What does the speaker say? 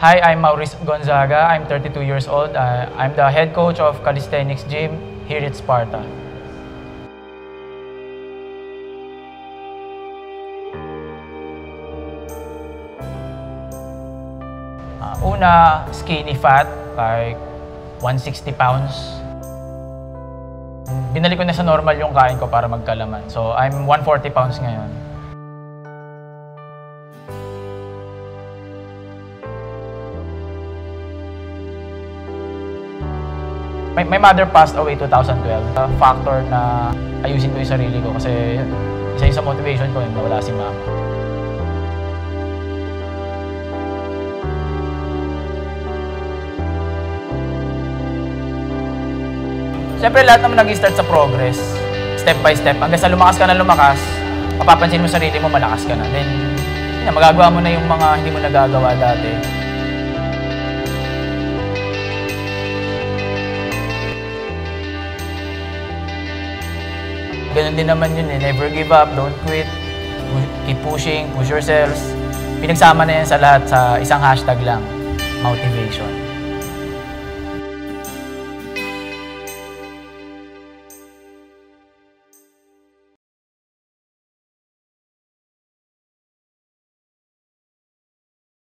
Hi, I'm Maurice Gonzaga. I'm 32 years old. Uh, I'm the head coach of Calisthenics Gym here at Sparta. Uh, una, skinny fat, like 160 pounds. Binalik ko na sa normal yung kain ko para magkalaman. So, I'm 140 pounds ngayon. My, my mother passed away 2012. A factor na ayusin ko yung sarili ko kasi isa yung sa motivation ko yung nawala si mama. Siyempre lahat naman nag-start sa progress. Step by step. Hanggang sa lumakas ka na lumakas, mapapansin mo sa sarili mo, malakas ka na. Then, yun magagawa mo na yung mga hindi mo nagagawa dati. Ganun din naman yun eh. Never give up, don't quit. Keep pushing, push yourselves. Pinagsama na yan sa lahat sa isang hashtag lang, motivation.